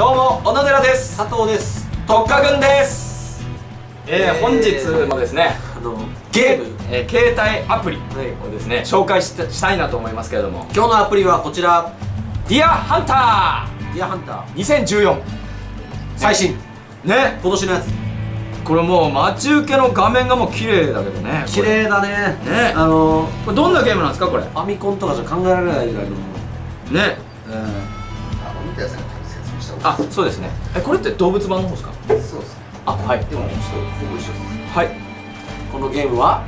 どうも小野寺です。佐藤です。特化軍です。えー、えー本日もですねあのゲーム、えー携帯アプリ。はい。をですね紹介したしたいなと思いますけれども。今日のアプリはこちら。ディアハンタディアハンター。ー2014最新。ね。今年のやつ。これもう待ち受けの画面がもう綺麗だけどね綺麗だね。ね。あのこれどんなゲームなんですかこれ？ねファミコンとかじゃ考えられないぐらいの。うん。あ、あそうですね。えこれって動物版の方ですか？そうですね。あはい。でも、ちょっとほぼ一緒です。はい。このゲームは？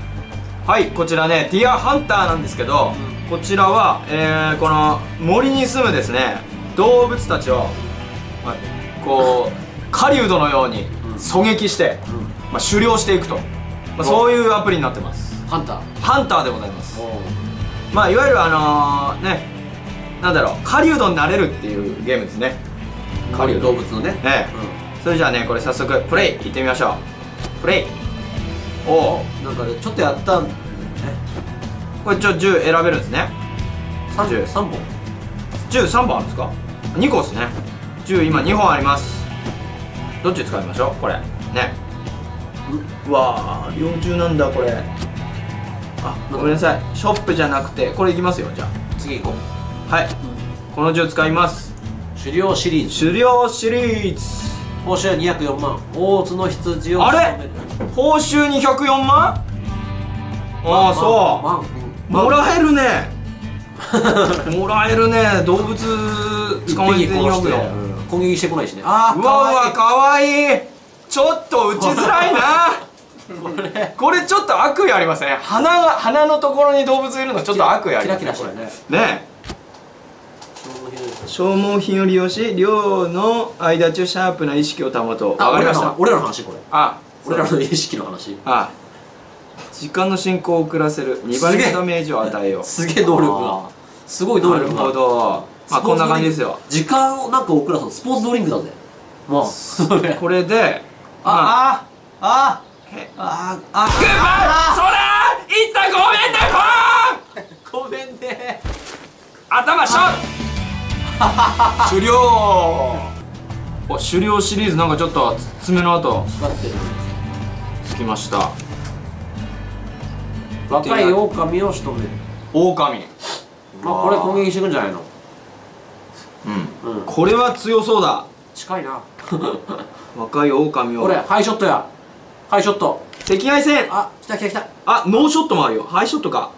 はいこちらねディアハンターなんですけど、こちらは、えー、この森に住むですね動物たちを、まあ、こう狩人のようにうん。狙撃して、うん。まあ、狩猟していくと、まあ、そういうアプリになってます。ハンター。ハンターでございます。おまあいわゆるあのー、ねなんだろう狩人になれるっていうゲームですね狩る動物のね。ええ。それじゃあねこれ早速プレイ行ってみましょう。プレイ。おおう。んなんかねちょっとやったんだよね。これちょ銃選べるんですね。三10三本。銃3本あるんですか？2個ですね。銃今2本あります。どっち使いましょう？これ。ね。うわー猟銃なんだこれ。あごめんなさい。ショップじゃなくてこれいきますよじゃ次行こあはい。この銃使います。う狩猟シリーズ。狩猟シリーズ。報酬は204万。大津の羊をあれ？報酬204万？ああそう。万もらえるね。もらえるね。動物捕まえて一匹殺して204うん。攻撃してこないしね。あうわうわかわいい。ちょっと打ちづらいな。これ。これちょっと悪意ありますね鼻が鼻のところに動物いるのちょっと悪意ありますキラキラしてるね。ね消耗品を利用し量の間中シャープな意識を保とう。あわかりました。俺らの話これ。あ俺らの意識の話。あ時間の進行を遅らせる。2倍のダメージを与えよう。すげえ。能力が。すごい能なるほど。まあこんな感じですよ。時間をなんか遅らすのスポーツドリンクだぜ。まあそれこれでまあ。ああへ。ああグッバイ！そらいった！ごめんなポン！ごめんね。頭ショット 狩猟お狩猟シリーズなんかちょっと爪の跡。つきました。若い狼を仕留める。狼。まあこれ攻撃してくんじゃないの？うん。うん。これは強そうだ。近いな。若い狼を。俺ハイショットや。ハイショット。赤外線あ来た来た来た。あノーショットもあるよ。ハイショットか。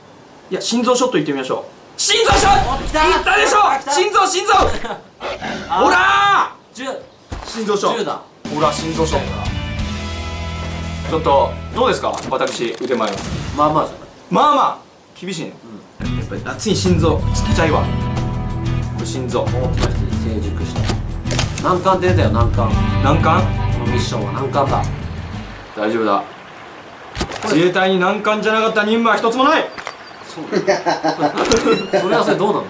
いや心臓ショットいってみましょう心臓ショットったでしょ！心臓心臓！ほら10ー！心臓ショッ10トだほら心臓ショッちょっとどうですか？私腕前は。まあまあじゃない。まあまあ。厳しいね、やっぱり熱い心臓ちっちゃいわ。これ心臓。大きな人に成熟した。難関って出たよ難関。難関？このミッションは。難関だ。大丈夫だ。自衛隊に難関じゃなかった任務は一つもないそう それはそれどうなの？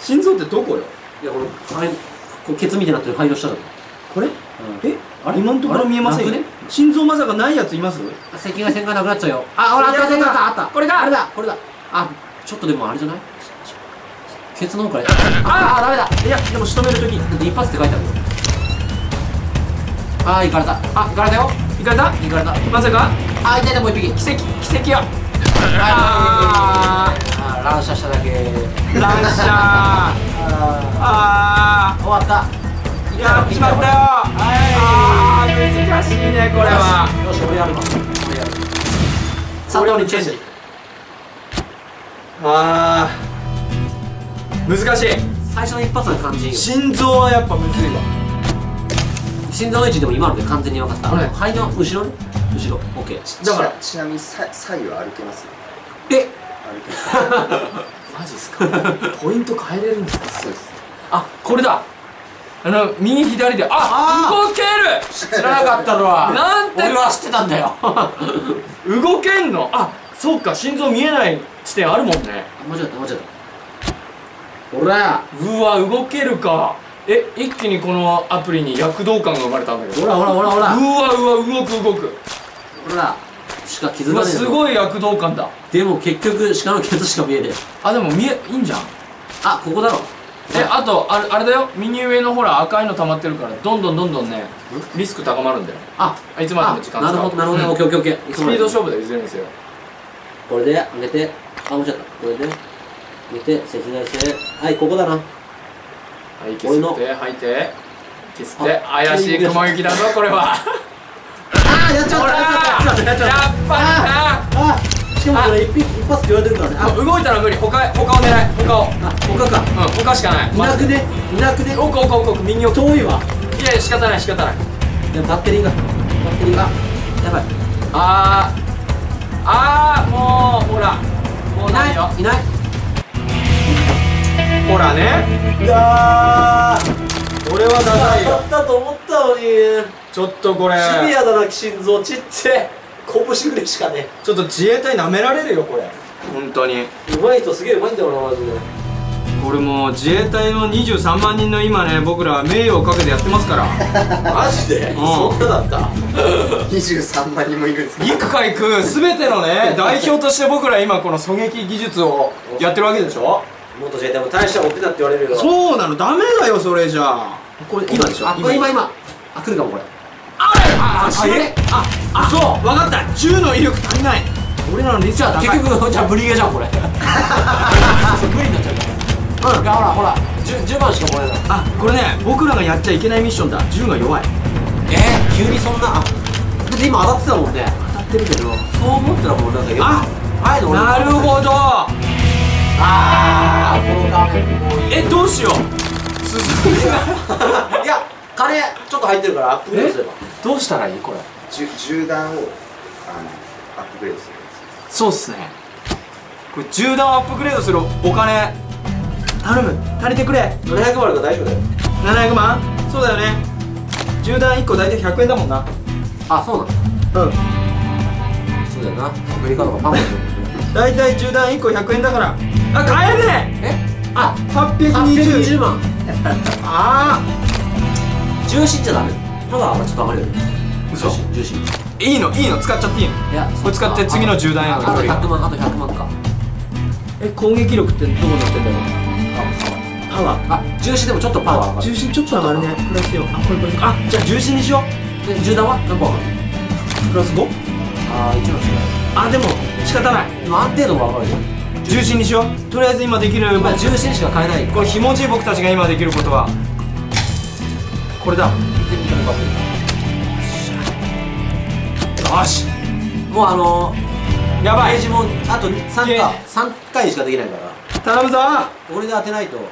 心臓ってどこよ？いやこの肺こうケツみたいになってる肺の下だこれ？うん。え？今のところ見えませんね心臓まさかないやついます？赤外線がなくなっちゃうよ。あほらあったあったあったあった。これだ！あれだ！これだ！あちょっとでもあれじゃない？ケツの方からああダメだ。いやでも仕留めるときだって一発って書いてある。よあー行かれた。あ行かれたよ。いかれた？行かれた。まさか？あー痛いねもう一匹。奇跡奇跡よあーあー乱射しただけ。乱射ああー。終わった。ーやっちまったよ。あー難しいねこれは。よし俺やる。わ俺やる佐藤にチェンジ。あー。難しい。最初の一発の感じ心臓はやっぱむずいわ。心臓の位置でも今ので完全に分かった。はい。肺の後ろね後ろ。OK だからちなみにさ左右は歩けます？え？マジっすか？ポイント変えれるんですか？そうです。あこれだ。あの右左で。ああー！動ける！知らなかったのは。なんて俺は知ってたんだよ。動けんの？あそうか心臓見えない地点あるもんね。間違った間違った。ほらうわ動けるか。え一気にこのアプリに躍動感が生まれたんだけど。ほらほらほらほら。うわうわ動く動くほらしか気づうわかねえすごい躍動感だ。でも結局鹿のケツしか見えねえあでも見えいいんじゃん。あここだろ。えあとあれあれだよ。右上のほら赤いの溜まってるからどんどんどんどんねリスク高まるんだよ。ああいつまでも時間なるほどなるほど、うん。オッケーオッケーオッケー。スピード勝負で譲るんですよ。これで上げてあもうちょっと。これで上げて切断して。はいここだな。はい息吸って吐いて息吸ってあ怪しい雲行きだぞこれは あやっちゃったやっちゃったやっちゃったやっぱりなあしかもこれ一一発って言われてるからねあ動いたら無理他他を狙い他をあ他かうん他しかないいなくねいなくね奥奥奥奥右奥遠いわいやいや仕方ない仕方ないでもバッテリーがバッテリーがやばいあーあーもうほらもういないよいないほらねだ俺はダサいよったと思ったのにちょっとこれ。シビアだな心臓ちっちゃい。拳ぐらいしかねちょっと自衛隊舐められるよこれ。本当に。うまい人すげえうまいんだよなマジで。これもう自衛隊の23万人の今ね僕らは名誉をかけてやってますから。マジで？ん。そんなだった？23万人もいるんですか？陸海空全てのね 代表として僕ら今この狙撃技術をやってるわけでしょ？元自衛隊も大した持ってたって言われるよそうなの。ダメだよそれじゃあ。これ今でしょ？あこれ今。今。あ来るかもこれあれあああえああそう。分かった。銃の威力足りない。俺らのリスクじゃあが高い結局じゃあブリゲーじゃんこれ。そ う無理になっちゃうから。うん。ほらほら 10, 10番しかもらえない。あこれね僕らがやっちゃいけないミッションだ。銃が弱い。えー、急にそんなあだって今当たってたもんね。当たってるけど。そう思ったらもうなんかよあああなるほど。あーこの画面えどうしよう。進めないいや金ちょっと入ってるからアップグレードすればどうしたらいいこれ？銃銃弾をあのアップグレードするそうっすね。これ銃弾をアップグレードするお金。頼む。足りてくれ。700万あるから大丈夫だよ。700万？そうだよね。銃弾1個大体100円だもんな。あそうなんだ。うん。そうだよな。アメリカとかパンも大体銃弾1個100円だから。あ買えねえ！あえ820 820万。あ重心じゃダメパワーはちょっと上がるよね嘘。重心重心。あいいのいいの。使っちゃっていいの。いやこれ使って次の銃弾へのああと距離が100万あと100万か。え攻撃力ってどこ乗ってんだろうパワー。あ重心でもちょっとパワー。上がる重心ちょっと上がるね。プラス4あこれこれ。あじゃあ重心にしよう。で銃弾は？何本上がるプラス 5? ああ一応違うあでも仕方ない。でも安定度が上がるじゃん重心にしよう。とりあえず今できるまあ重心しか変えない。これひもじい僕たちが今できることは。これだよし。もうあのやばい。ページもあと3いけ。か三回しかできないから。頼むぞ。俺で当てないと。よ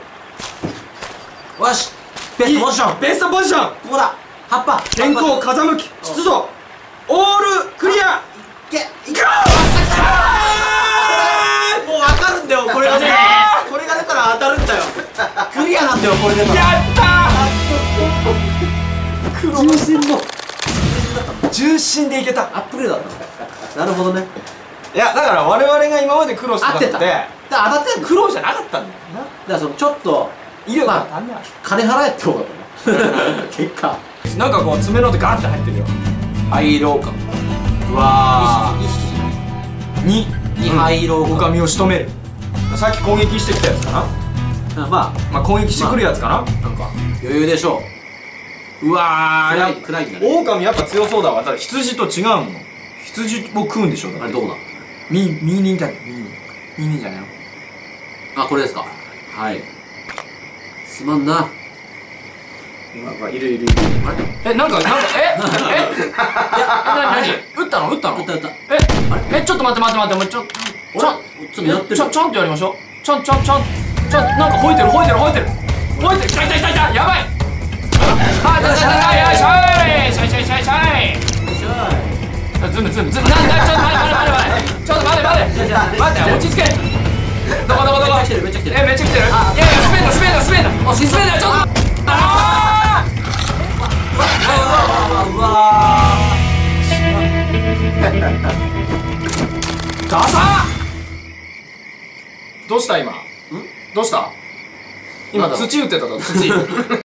し。ベストポジション。ベストポジション。ここだ。葉っぱ。天候風向き湿度。オールクリア。いけ。いくよもう分かるんだよ。これがね。これが出たら当たるんだよ。クリアなんだよこれ出たらやった重心もー重心でいけた。アップグレードだった。なるほどね。いやだから我々が今まで苦労してたのって。当たって苦労じゃなかったんだよな。だからそのちょっと威力がまあ足んない金払えって方だったね。結果。なんかこう爪の音ガーって入ってるよ。灰色か。うわ2ーに匹に灰色が狼を仕留める。さっき攻撃してきたやつかな。まあ。まあ攻撃してくるやつかな。なんか。余裕でしょうわーや暗い暗いんだね。狼やっぱ強そうだわ。ただ羊と違うもん。羊を食うんでしょあれどこだミーミーニンだよミーニンミーニンじゃないの？あこれですか。はい。すまんな。うわいるいるいる。あれ？えなんかなんかえ？え？いやなになに？撃ったの？撃ったの？撃った撃った。え？えちょっと待って待って待って。もうちょちょちょっとやって。るちょちゃんとやりましょう。ちゃんちゃんちゃん。ちゃんなんか吠えてる吠えてる吠えてる。吠えてる。来た来た来た来た。やばいあ来た来た来たよいしょいしょいしょいしょいしょいズムズムズムなんだちょっと待って待って待ってちょっと待って待って待って落ち着けどこどこどこめっちゃ来てるめっちゃ来てるえめっちゃ来てるいやいや滑んだ滑んだ滑んだ滑んだちょっとあうわーダサどうした今？どうした？今土打ってたぞ土